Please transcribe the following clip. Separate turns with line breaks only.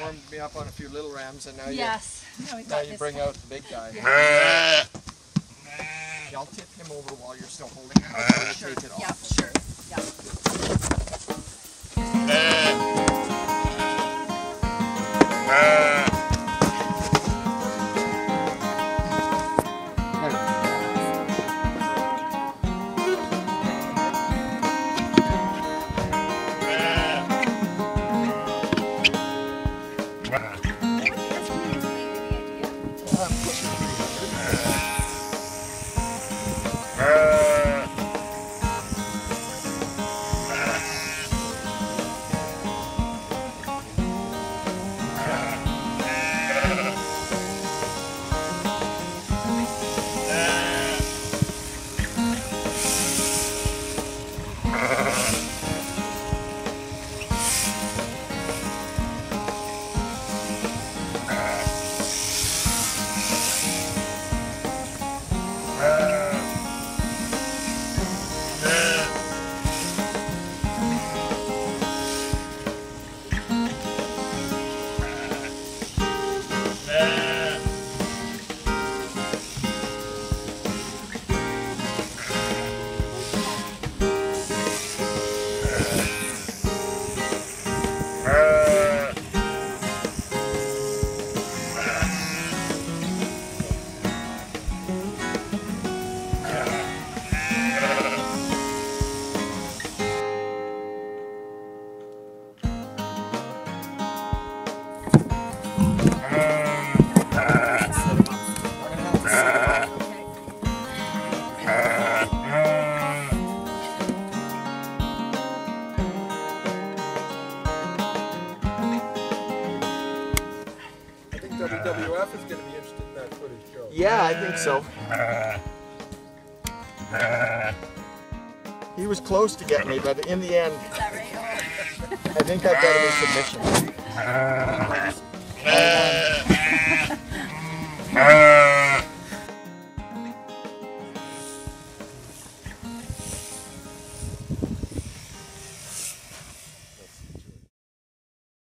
warmed me up on a few little rams, and now
Yes. Now we
you now you bring
one.
out the big guy. Okay, I'll tip him over while you're still holding him. before you
Sure.
Take it off.
Yep, sure. Yep.
I'm
WWF is going to be interested in that footage, Joe.
Yeah, I think so. Uh, He was close to getting me, but in the end,
Is that right?
I think I got him in submission.